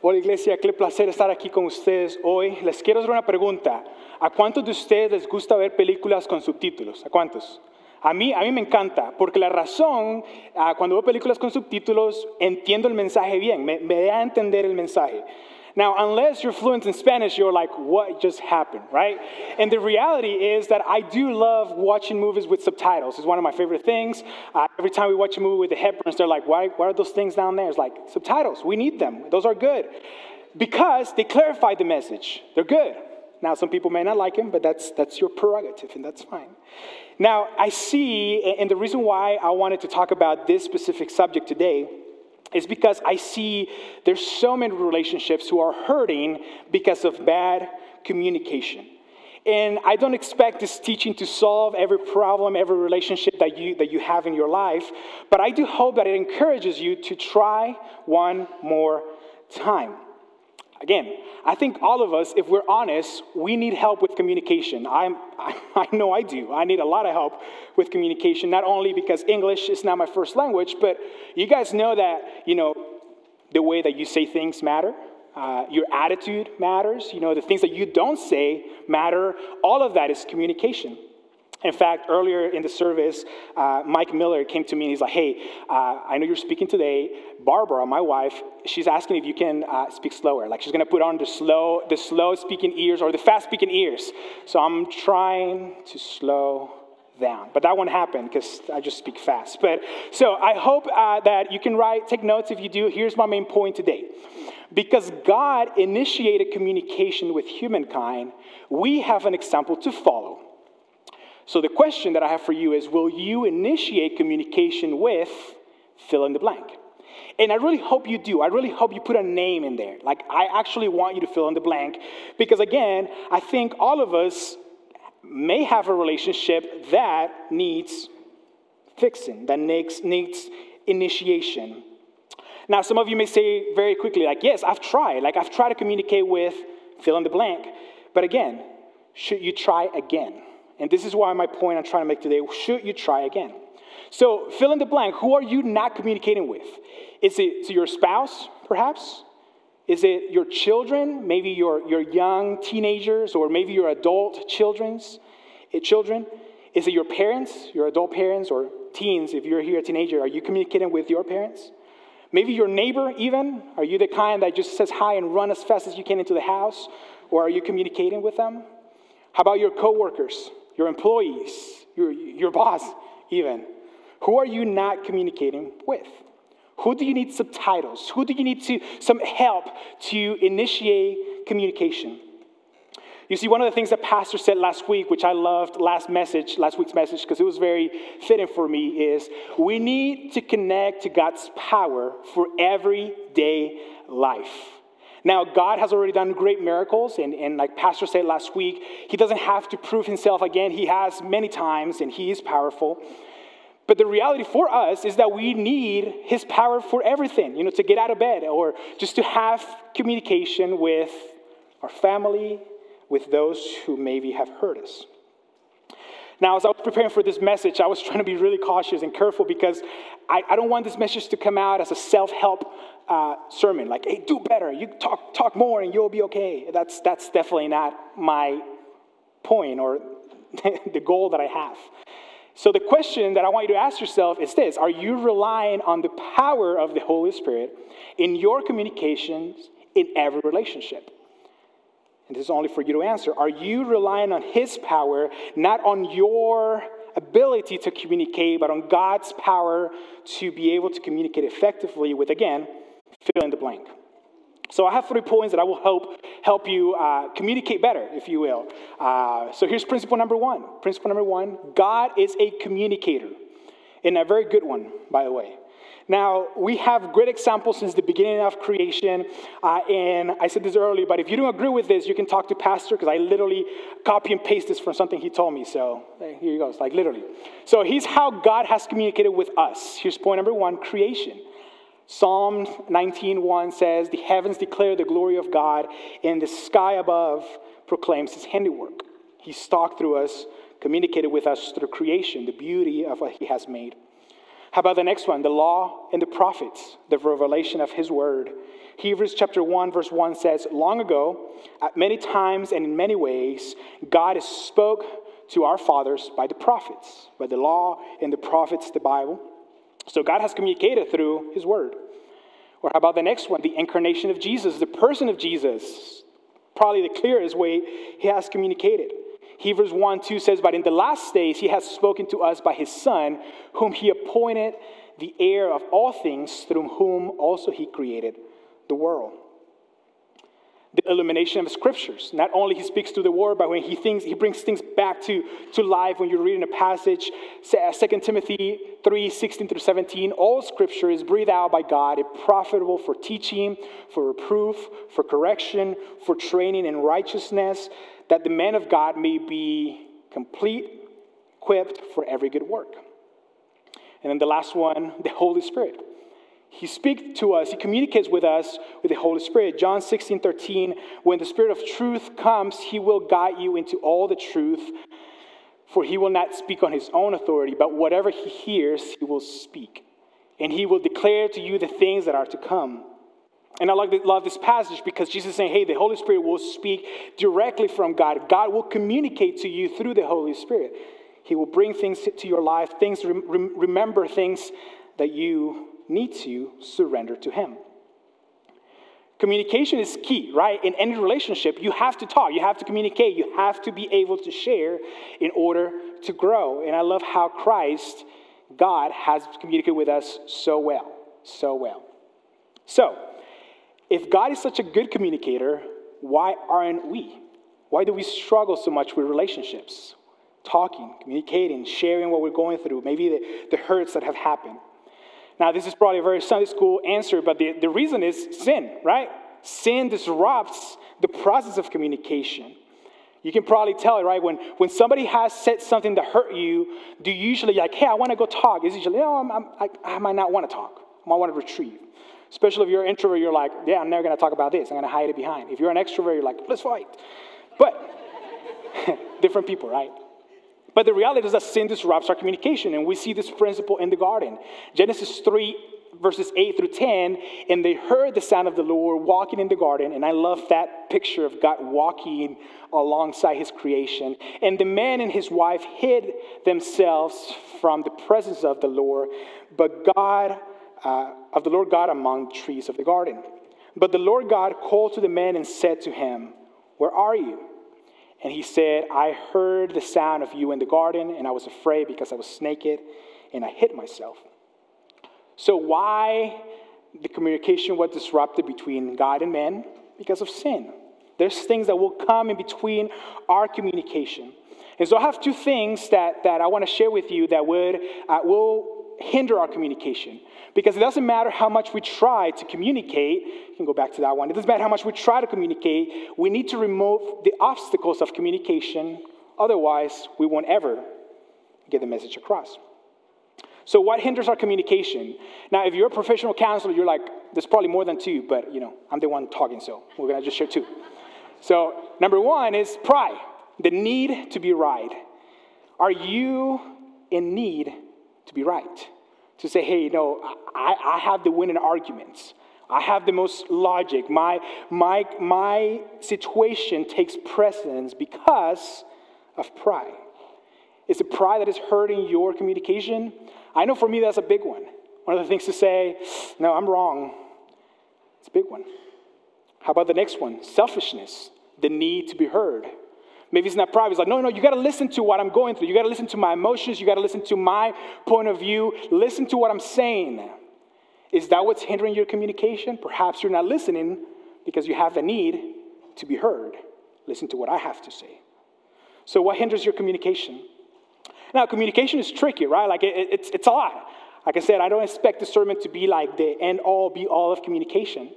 Hola iglesia, qué placer estar aquí con ustedes hoy. Les quiero hacer una pregunta. ¿A cuántos de ustedes les gusta ver películas con subtítulos? ¿A cuántos? A mí, a mí me encanta, porque la razón, ah, cuando veo películas con subtítulos, entiendo el mensaje bien, me, me da a entender el mensaje. Now, unless you're fluent in Spanish, you're like, what just happened, right? And the reality is that I do love watching movies with subtitles. It's one of my favorite things. Uh, every time we watch a movie with the Hepburns, they're like, why, why are those things down there? It's like, subtitles, we need them. Those are good. Because they clarify the message. They're good. Now, some people may not like them, but that's, that's your prerogative, and that's fine. Now, I see, and the reason why I wanted to talk about this specific subject today is because I see there's so many relationships who are hurting because of bad communication. And I don't expect this teaching to solve every problem, every relationship that you, that you have in your life, but I do hope that it encourages you to try one more time. Again, I think all of us, if we're honest, we need help with communication. I'm, I, I know I do. I need a lot of help with communication, not only because English is not my first language, but you guys know that, you know, the way that you say things matter. Uh, your attitude matters. You know, the things that you don't say matter. All of that is communication. In fact, earlier in the service, uh, Mike Miller came to me and he's like, Hey, uh, I know you're speaking today. Barbara, my wife, she's asking if you can uh, speak slower. Like she's going to put on the slow, the slow speaking ears or the fast speaking ears. So I'm trying to slow down. But that won't happen because I just speak fast. But so I hope uh, that you can write, take notes if you do. Here's my main point today. Because God initiated communication with humankind, we have an example to follow. So the question that I have for you is Will you initiate communication with fill in the blank? And I really hope you do. I really hope you put a name in there. Like, I actually want you to fill in the blank because, again, I think all of us may have a relationship that needs fixing, that needs, needs initiation. Now, some of you may say very quickly, like, yes, I've tried. Like, I've tried to communicate with fill in the blank. But again, should you try again? And this is why my point I'm trying to make today should you try again? So fill in the blank. Who are you not communicating with? Is it, it your spouse, perhaps? Is it your children, maybe your, your young teenagers, or maybe your adult children's, eh, children? Is it your parents, your adult parents, or teens? If you're here a teenager, are you communicating with your parents? Maybe your neighbor, even? Are you the kind that just says hi and run as fast as you can into the house? Or are you communicating with them? How about your coworkers? Your employees, your, your boss, even. Who are you not communicating with? Who do you need subtitles? Who do you need to, some help to initiate communication? You see, one of the things that Pastor said last week, which I loved last message, last week's message, because it was very fitting for me, is we need to connect to God's power for everyday life. Now, God has already done great miracles, and, and like Pastor said last week, He doesn't have to prove Himself again. He has many times, and He is powerful. But the reality for us is that we need His power for everything, you know, to get out of bed or just to have communication with our family, with those who maybe have hurt us. Now, as I was preparing for this message, I was trying to be really cautious and careful because I, I don't want this message to come out as a self help uh, sermon, like, hey, do better, you talk, talk more and you'll be okay. That's, that's definitely not my point or the goal that I have. So, the question that I want you to ask yourself is this Are you relying on the power of the Holy Spirit in your communications in every relationship? And this is only for you to answer. Are you relying on His power, not on your ability to communicate, but on God's power to be able to communicate effectively with, again, fill in the blank? So I have three points that I will help help you uh, communicate better, if you will. Uh, so here's principle number one. Principle number one: God is a communicator, and a very good one, by the way. Now, we have great examples since the beginning of creation. Uh, and I said this earlier, but if you don't agree with this, you can talk to Pastor because I literally copy and paste this from something he told me. So here he goes, like literally. So here's how God has communicated with us. Here's point number one creation. Psalm 19:1 says, "The heavens declare the glory of God, and the sky above proclaims his handiwork." He stalked through us, communicated with us through creation, the beauty of what he has made. How about the next one? The law and the prophets, the revelation of his word. Hebrews chapter 1, verse 1 says, Long ago, at many times and in many ways, God has spoke to our fathers by the prophets, by the law and the prophets, the Bible. So God has communicated through his word. Or how about the next one? The incarnation of Jesus, the person of Jesus. Probably the clearest way he has communicated. Hebrews 1 2 says, But in the last days he has spoken to us by his Son, whom he appointed the heir of all things, through whom also he created the world. The illumination of scriptures. Not only he speaks through the word, but when he thinks he brings things back to, to life when you're reading a passage, 2 uh, Timothy 3, 16 through 17, all scripture is breathed out by God, profitable for teaching, for reproof, for correction, for training in righteousness, that the man of God may be complete, equipped for every good work. And then the last one, the Holy Spirit. He speaks to us, he communicates with us with the Holy Spirit. John 16, 13, when the Spirit of truth comes, he will guide you into all the truth, for he will not speak on his own authority, but whatever he hears, he will speak. And he will declare to you the things that are to come. And I love, love this passage because Jesus is saying, hey, the Holy Spirit will speak directly from God. God will communicate to you through the Holy Spirit. He will bring things to your life, things, remember things that you need to surrender to Him. Communication is key, right? In any relationship, you have to talk, you have to communicate, you have to be able to share in order to grow. And I love how Christ, God, has communicated with us so well, so well. So, if God is such a good communicator, why aren't we? Why do we struggle so much with relationships? Talking, communicating, sharing what we're going through, maybe the, the hurts that have happened. Now, this is probably a very Sunday school answer, but the, the reason is sin, right? Sin disrupts the process of communication. You can probably tell it, right? When, when somebody has said something that hurt you, do you usually like, hey, I want to go talk? Is usually, oh, I'm, I'm, I, I might not want to talk. I might want to retrieve. Especially if you're an introvert, you're like, yeah, I'm never going to talk about this. I'm going to hide it behind. If you're an extrovert, you're like, let's fight. But different people, right? But the reality is that sin disrupts our communication, and we see this principle in the garden. Genesis 3, verses 8 through 10, and they heard the sound of the Lord walking in the garden, and I love that picture of God walking alongside his creation. And the man and his wife hid themselves from the presence of the Lord, but God, uh, of the Lord God among the trees of the garden. But the Lord God called to the man and said to him, Where are you? And he said, I heard the sound of you in the garden, and I was afraid because I was naked, and I hid myself. So, why the communication was disrupted between God and man? Because of sin. There's things that will come in between our communication. And so, I have two things that, that I want to share with you that would, uh, will hinder our communication. Because it doesn't matter how much we try to communicate, you can go back to that one. It doesn't matter how much we try to communicate, we need to remove the obstacles of communication. Otherwise, we won't ever get the message across. So, what hinders our communication? Now, if you're a professional counselor, you're like, there's probably more than two, but you know, I'm the one talking, so we're gonna just share two. So, number one is pride, the need to be right. Are you in need to be right? to say, hey, you know, I, I have the winning arguments. I have the most logic. My, my, my situation takes precedence because of pride. Is it pride that is hurting your communication? I know for me that's a big one. One of the things to say, no, I'm wrong. It's a big one. How about the next one? Selfishness, the need to be heard. Maybe it's not private. It's like, no, no, you got to listen to what I'm going through. You got to listen to my emotions. You got to listen to my point of view. Listen to what I'm saying. Is that what's hindering your communication? Perhaps you're not listening because you have the need to be heard. Listen to what I have to say. So, what hinders your communication? Now, communication is tricky, right? Like, it, it's, it's a lot. Like I said, I don't expect the sermon to be like the end all be all of communication.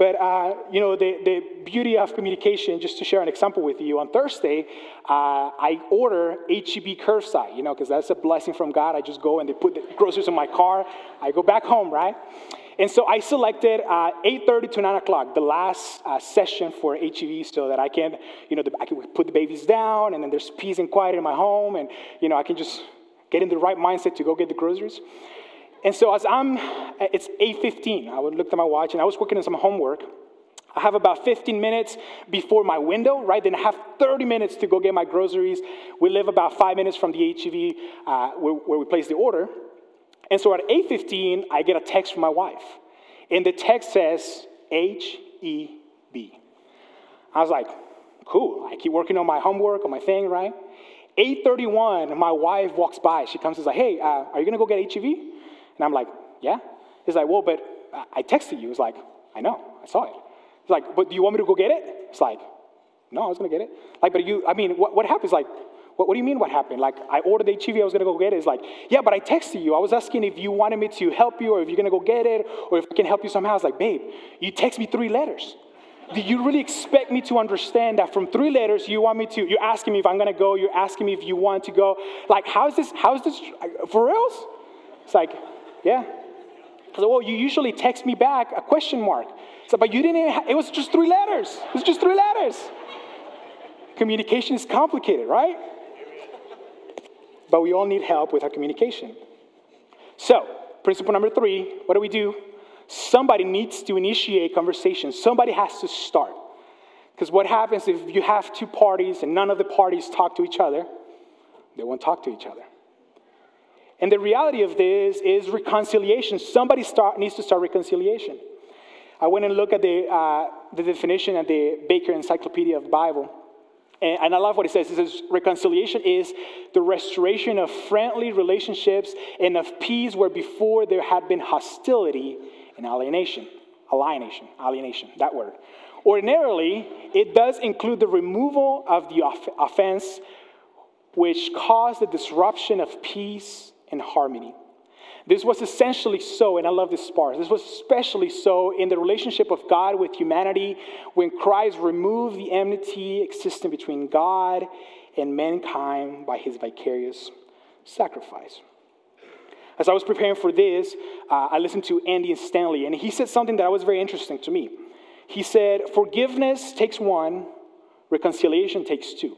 But, uh, you know, the, the beauty of communication, just to share an example with you, on Thursday, uh, I order HEB curbside, you know, because that's a blessing from God. I just go and they put the groceries in my car. I go back home, right? And so I selected uh, 8.30 to 9 o'clock, the last uh, session for HEB so that I can, you know, the, I can put the babies down and then there's peace and quiet in my home and, you know, I can just get in the right mindset to go get the groceries. And so as I'm, it's 8.15, I would look at my watch and I was working on some homework. I have about 15 minutes before my window, right? Then I have 30 minutes to go get my groceries. We live about five minutes from the HEB uh, where, where we place the order. And so at 8.15, I get a text from my wife. And the text says, H-E-B. I was like, cool. I keep working on my homework, on my thing, right? 8.31, my wife walks by. She comes and says, like, hey, uh, are you going to go get HEB? And I'm like, yeah. He's like, well, but I texted you. He's like, I know. I saw it. He's like, but do you want me to go get it? It's like, no, I was going to get it. Like, but you, I mean, what, what happens? Like, what, what, do you mean what happened? Like, I ordered the HEB, I was going to go get it. It's like, yeah, but I texted you. I was asking if you wanted me to help you or if you're going to go get it or if I can help you somehow. I was like, babe, you text me three letters. Do you really expect me to understand that from three letters you want me to, you're asking me if I'm going to go, you're asking me if you want to go. Like, how's this, how's this, for reals? It's like, yeah. Said, well, you usually text me back a question mark. So, but you didn't even, it was just three letters. It was just three letters. Communication is complicated, right? But we all need help with our communication. So, principle number three, what do we do? Somebody needs to initiate conversation. Somebody has to start. Because what happens if you have two parties and none of the parties talk to each other? They won't talk to each other. And the reality of this is reconciliation. Somebody start, needs to start reconciliation. I went and looked at the, uh, the definition at the Baker Encyclopedia of the Bible. And, and I love what it says. It says reconciliation is the restoration of friendly relationships and of peace where before there had been hostility and alienation. Alienation, alienation, that word. Ordinarily, it does include the removal of the off- offense which caused the disruption of peace and harmony. This was essentially so, and I love this part. This was especially so in the relationship of God with humanity when Christ removed the enmity existing between God and mankind by his vicarious sacrifice. As I was preparing for this, uh, I listened to Andy and Stanley, and he said something that was very interesting to me. He said, Forgiveness takes one, reconciliation takes two.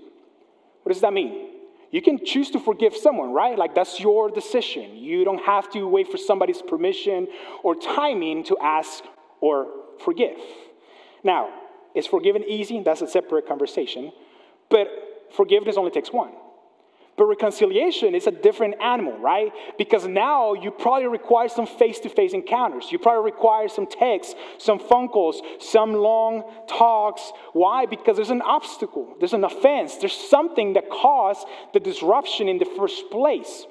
What does that mean? You can choose to forgive someone, right? Like that's your decision. You don't have to wait for somebody's permission or timing to ask or forgive. Now, is forgiving easy? That's a separate conversation. But forgiveness only takes one. But reconciliation is a different animal, right? Because now you probably require some face to face encounters. You probably require some texts, some phone calls, some long talks. Why? Because there's an obstacle, there's an offense, there's something that caused the disruption in the first place.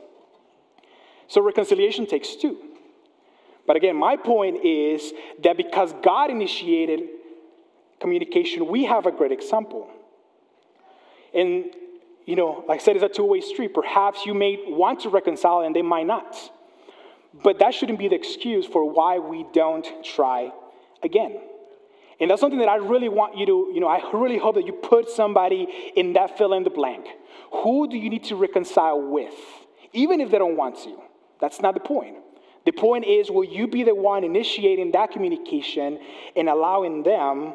So reconciliation takes two. But again, my point is that because God initiated communication, we have a great example. And you know, like I said, it's a two way street. Perhaps you may want to reconcile and they might not. But that shouldn't be the excuse for why we don't try again. And that's something that I really want you to, you know, I really hope that you put somebody in that fill in the blank. Who do you need to reconcile with? Even if they don't want to. That's not the point. The point is, will you be the one initiating that communication and allowing them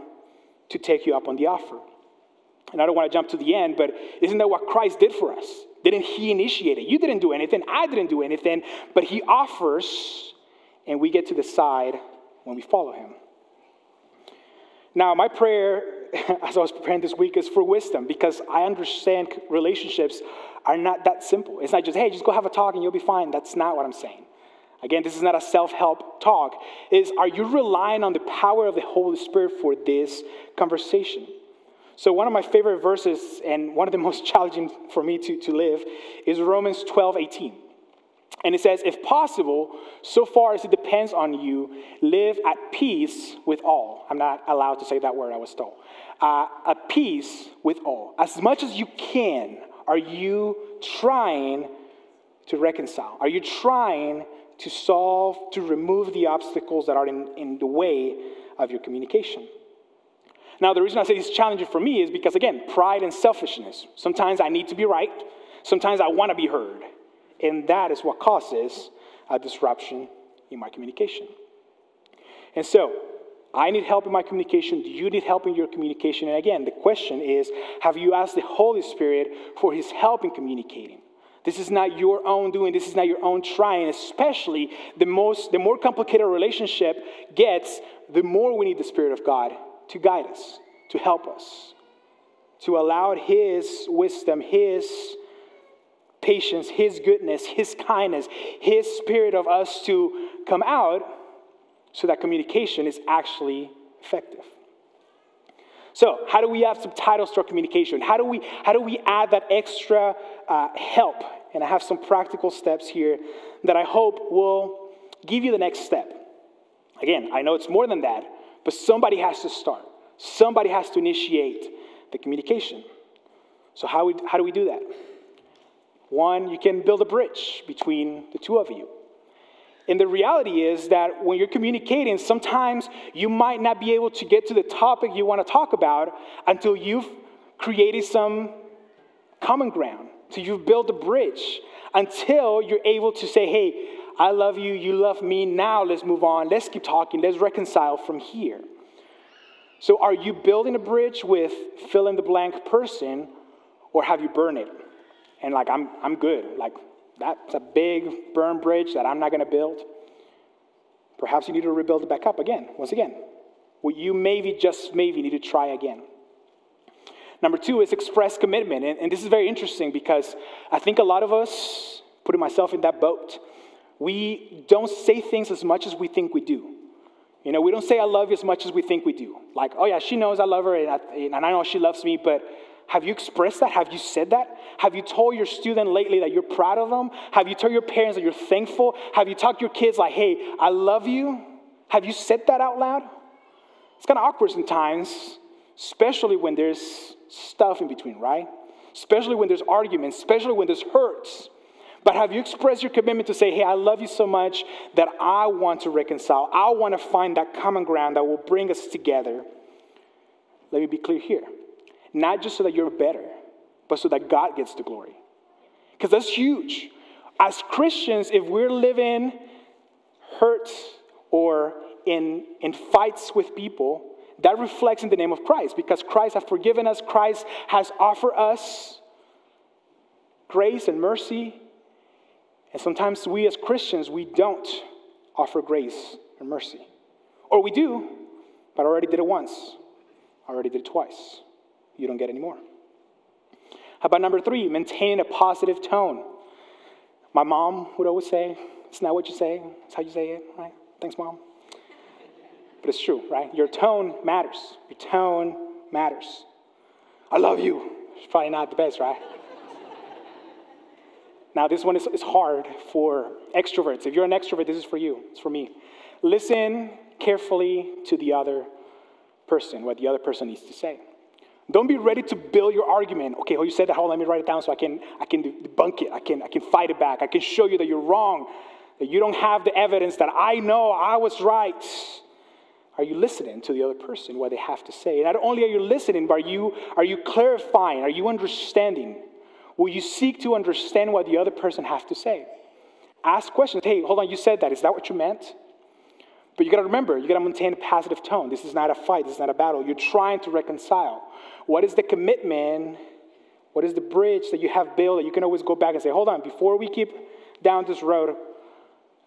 to take you up on the offer? And I don't want to jump to the end, but isn't that what Christ did for us? Didn't He initiate it? You didn't do anything, I didn't do anything, but He offers, and we get to decide when we follow Him. Now, my prayer as I was preparing this week is for wisdom because I understand relationships are not that simple. It's not just, hey, just go have a talk and you'll be fine. That's not what I'm saying. Again, this is not a self help talk. Is are you relying on the power of the Holy Spirit for this conversation? So, one of my favorite verses and one of the most challenging for me to, to live is Romans 12 18. And it says, If possible, so far as it depends on you, live at peace with all. I'm not allowed to say that word, I was told. Uh, at peace with all. As much as you can, are you trying to reconcile? Are you trying to solve, to remove the obstacles that are in, in the way of your communication? Now, the reason I say it's challenging for me is because, again, pride and selfishness. Sometimes I need to be right, sometimes I want to be heard. And that is what causes a disruption in my communication. And so, I need help in my communication. Do you need help in your communication? And again, the question is have you asked the Holy Spirit for his help in communicating? This is not your own doing. This is not your own trying. Especially the most, the more complicated a relationship gets, the more we need the Spirit of God to guide us, to help us, to allow His wisdom, His patience, His goodness, His kindness, His Spirit of us to come out so that communication is actually effective. So, how do we add subtitles to our communication? How do we, how do we add that extra uh, help? And I have some practical steps here that I hope will give you the next step. Again, I know it's more than that, but somebody has to start. Somebody has to initiate the communication. So, how, we, how do we do that? One, you can build a bridge between the two of you. And the reality is that when you're communicating, sometimes you might not be able to get to the topic you want to talk about until you've created some common ground, until you've built a bridge, until you're able to say, hey, I love you, you love me, now let's move on, let's keep talking, let's reconcile from here. So, are you building a bridge with fill in the blank person, or have you burned it? And like, I'm, I'm good. Like, that's a big burn bridge that I'm not going to build. Perhaps you need to rebuild it back up again, once again. Well, you maybe, just maybe, need to try again. Number two is express commitment. And, and this is very interesting because I think a lot of us, putting myself in that boat, we don't say things as much as we think we do. You know, we don't say I love you as much as we think we do. Like, oh yeah, she knows I love her and I, and I know she loves me, but have you expressed that? Have you said that? Have you told your student lately that you're proud of them? Have you told your parents that you're thankful? Have you talked to your kids like, hey, I love you? Have you said that out loud? It's kind of awkward sometimes, especially when there's stuff in between, right? Especially when there's arguments, especially when there's hurts. But have you expressed your commitment to say, hey, I love you so much that I want to reconcile? I want to find that common ground that will bring us together. Let me be clear here not just so that you're better, but so that God gets the glory. Because that's huge. As Christians, if we're living hurt or in, in fights with people, that reflects in the name of Christ because Christ has forgiven us, Christ has offered us grace and mercy. And sometimes we as Christians, we don't offer grace and mercy. Or we do, but I already did it once, I already did it twice you don't get any more. How about number three, maintain a positive tone? My mom would always say, it's not what you say, it's how you say it, right? Thanks, mom. But it's true, right? Your tone matters. Your tone matters. I love you. It's probably not the best, right? Now, this one is, is hard for extroverts. If you're an extrovert, this is for you. It's for me. Listen carefully to the other person, what the other person needs to say. Don't be ready to build your argument. Okay, oh, you said that. Hold on, let me write it down so I can, I can debunk it. I can, I can fight it back. I can show you that you're wrong, that you don't have the evidence that I know I was right. Are you listening to the other person, what they have to say? Not only are you listening, but are you, are you clarifying? Are you understanding? Will you seek to understand what the other person has to say? Ask questions. Hey, hold on, you said that. Is that what you meant? But you got to remember, you got to maintain a positive tone. This is not a fight, this is not a battle. You're trying to reconcile. What is the commitment? What is the bridge that you have built that you can always go back and say, hold on, before we keep down this road,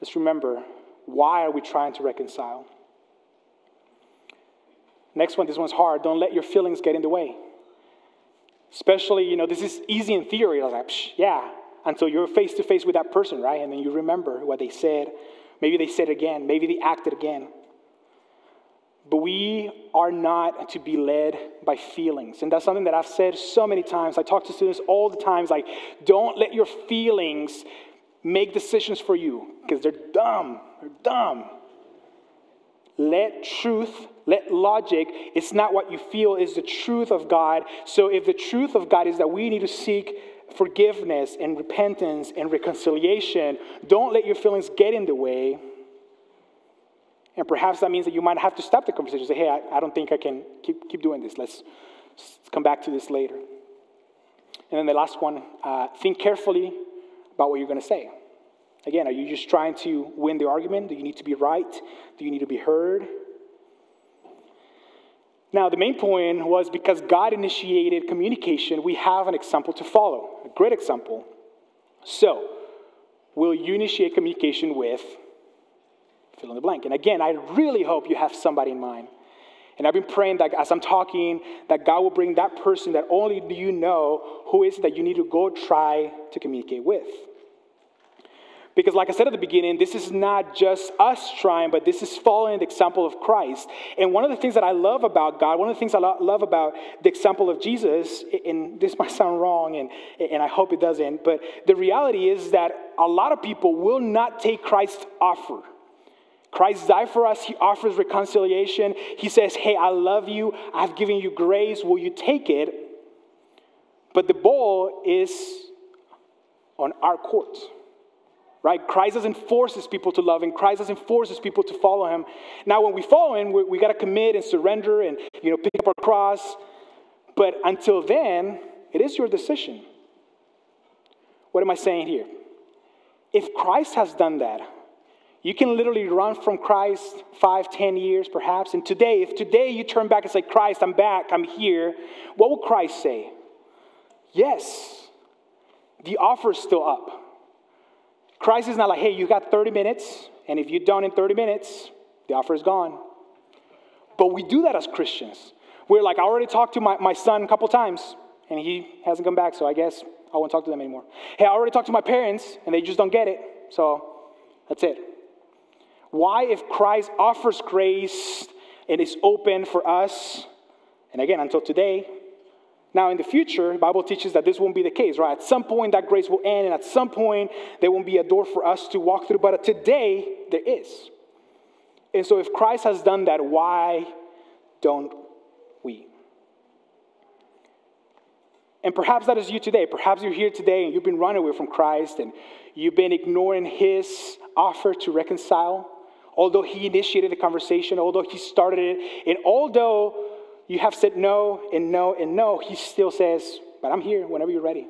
let's remember why are we trying to reconcile? Next one, this one's hard. Don't let your feelings get in the way. Especially, you know, this is easy in theory. Like, yeah, until you're face to face with that person, right? And then you remember what they said. Maybe they said again. Maybe they acted again. But we are not to be led by feelings. And that's something that I've said so many times. I talk to students all the times like, don't let your feelings make decisions for you because they're dumb. They're dumb. Let truth, let logic, it's not what you feel, is the truth of God. So if the truth of God is that we need to seek forgiveness and repentance and reconciliation, don't let your feelings get in the way and perhaps that means that you might have to stop the conversation say, hey, I, I don't think I can keep, keep doing this. Let's, let's, come back to this later. And then the last one uh, think carefully about what you're going to say. Again, are you just trying to win the argument? Do you need to be right? Do you need to be heard? Now, the main point was because God initiated communication, we have an example to follow, a great example. So, will you initiate communication with fill in the blank? And again, I really hope you have somebody in mind. And I've been praying that as I'm talking, that God will bring that person that only do you know who is that you need to go try to communicate with. Because, like I said at the beginning, this is not just us trying, but this is following the example of Christ. And one of the things that I love about God, one of the things I love about the example of Jesus, and this might sound wrong, and, and I hope it doesn't, but the reality is that a lot of people will not take Christ's offer. Christ died for us. He offers reconciliation. He says, Hey, I love you. I've given you grace. Will you take it? But the ball is on our court right? Christ doesn't force his people to love him. Christ doesn't force his people to follow him. Now, when we follow him, we, we got to commit and surrender and, you know, pick up our cross. But until then, it is your decision. What am I saying here? If Christ has done that, you can literally run from Christ five, ten years perhaps. And today, if today you turn back and say, Christ, I'm back, I'm here, what will Christ say? Yes, the offer is still up. Christ is not like, hey, you got 30 minutes, and if you don't in 30 minutes, the offer is gone. But we do that as Christians. We're like, I already talked to my, my son a couple times, and he hasn't come back, so I guess I won't talk to them anymore. Hey, I already talked to my parents, and they just don't get it, so that's it. Why, if Christ offers grace and is open for us, and again, until today, now, in the future, the Bible teaches that this won't be the case, right? At some point, that grace will end, and at some point, there won't be a door for us to walk through. But today, there is. And so, if Christ has done that, why don't we? And perhaps that is you today. Perhaps you're here today and you've been running away from Christ and you've been ignoring his offer to reconcile. Although he initiated the conversation, although he started it, and although you have said no and no and no, he still says, But I'm here whenever you're ready.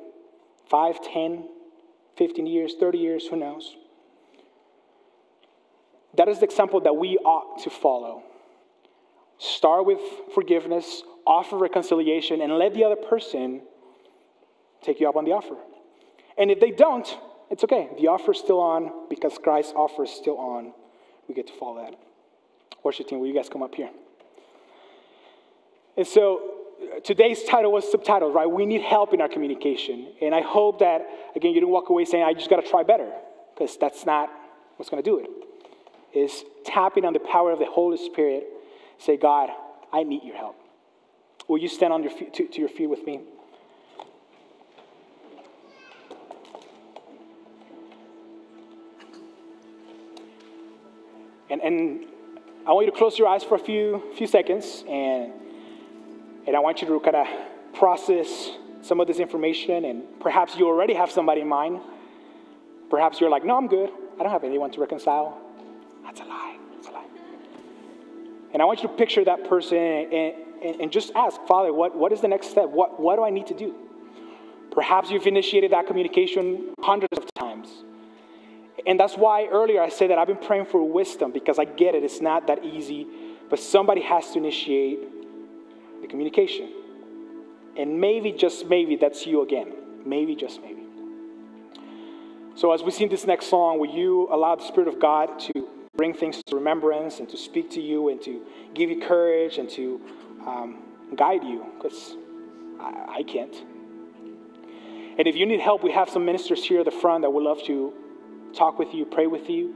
Five, ten, fifteen years, 30 years, who knows? That is the example that we ought to follow. Start with forgiveness, offer reconciliation, and let the other person take you up on the offer. And if they don't, it's okay. The offer is still on because Christ's offer is still on. We get to follow that. Worship team, will you guys come up here? And so today's title was subtitled, right? We need help in our communication. And I hope that, again, you didn't walk away saying, I just got to try better, because that's not what's going to do it. Is tapping on the power of the Holy Spirit, say, God, I need your help. Will you stand on your feet, to, to your feet with me? And, and I want you to close your eyes for a few, few seconds and and I want you to kind of process some of this information, and perhaps you already have somebody in mind. Perhaps you're like, no, I'm good. I don't have anyone to reconcile. That's a lie. That's a lie. And I want you to picture that person and, and, and just ask, Father, what, what is the next step? What, what do I need to do? Perhaps you've initiated that communication hundreds of times. And that's why earlier I said that I've been praying for wisdom because I get it, it's not that easy, but somebody has to initiate communication. And maybe, just maybe, that's you again. Maybe, just maybe. So, as we sing this next song, will you allow the Spirit of God to bring things to remembrance and to speak to you and to give you courage and to um, guide you? Because I, I can't. And if you need help, we have some ministers here at the front that would love to talk with you, pray with you.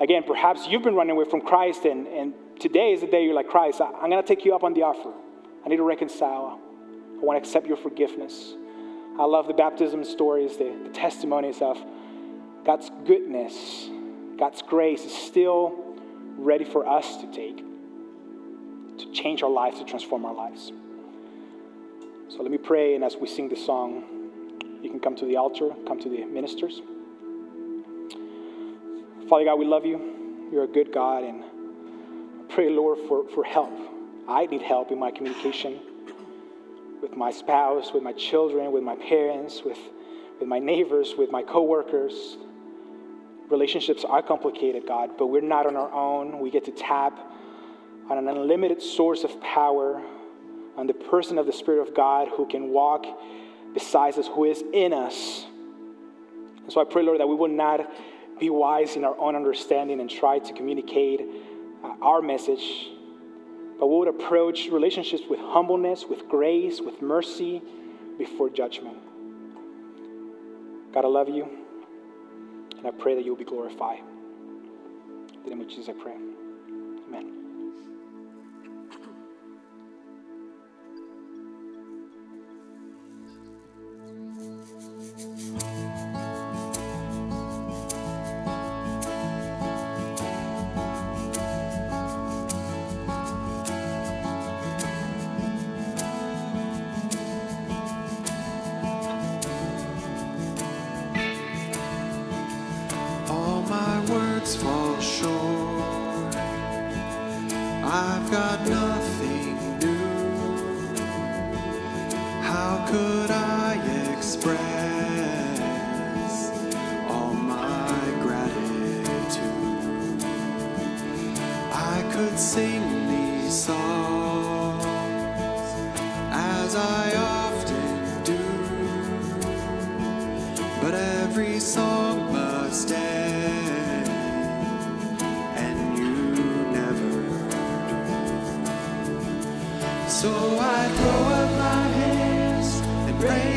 Again, perhaps you've been running away from Christ and, and today is the day you're like, Christ, I'm going to take you up on the offer. I need to reconcile. I want to accept your forgiveness. I love the baptism stories, the, the testimonies of God's goodness, God's grace is still ready for us to take, to change our lives, to transform our lives. So let me pray, and as we sing this song, you can come to the altar, come to the ministers. Father God, we love you. You're a good God, and I pray, Lord, for, for help. I need help in my communication with my spouse, with my children, with my parents, with, with my neighbors, with my coworkers. Relationships are complicated, God, but we're not on our own. We get to tap on an unlimited source of power, on the person of the Spirit of God who can walk beside us, who is in us, And so I pray, Lord, that we will not be wise in our own understanding and try to communicate uh, our message, but we would approach relationships with humbleness, with grace, with mercy before judgment. God, I love you, and I pray that you will be glorified. In the name of Jesus, I pray. I've got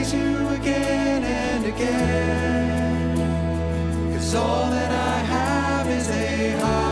praise you again and again. Cause all that I have is a hallelujah.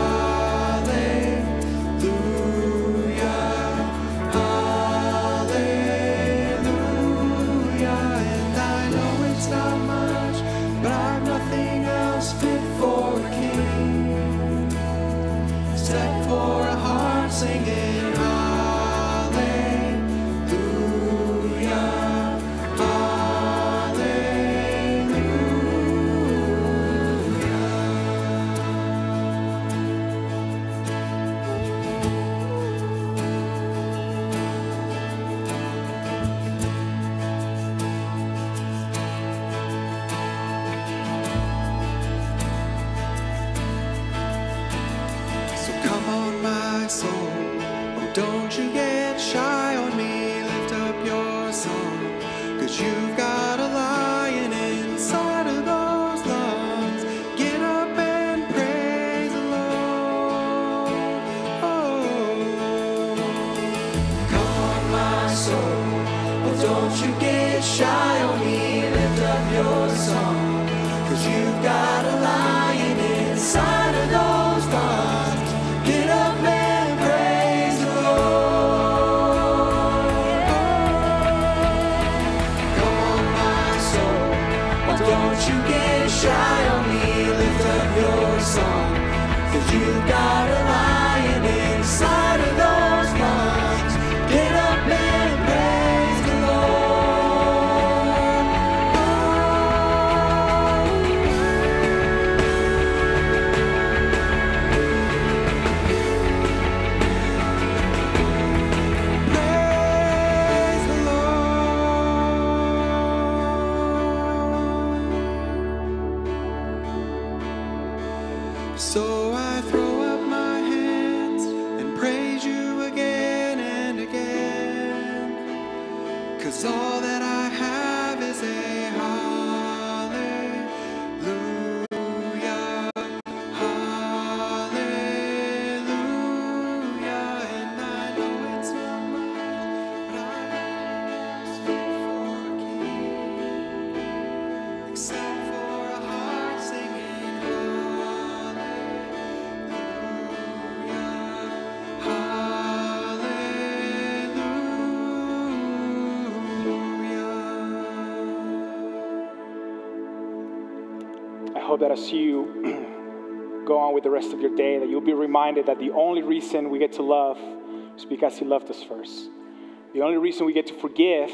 That as you go on with the rest of your day, that you'll be reminded that the only reason we get to love is because He loved us first. The only reason we get to forgive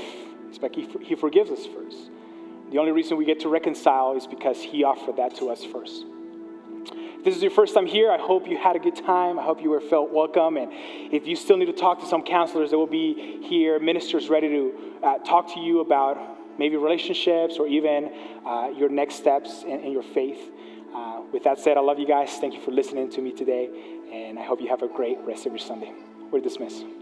is because He, forgives us first. The only reason we get to reconcile is because He offered that to us first. If this is your first time here, I hope you had a good time. I hope you were felt welcome. And if you still need to talk to some counselors, there will be here ministers ready to uh, talk to you about maybe relationships or even uh, your next steps in, in your faith. Uh, with that said, I love you guys. Thank you for listening to me today. And I hope you have a great rest of your Sunday. We're dismissed.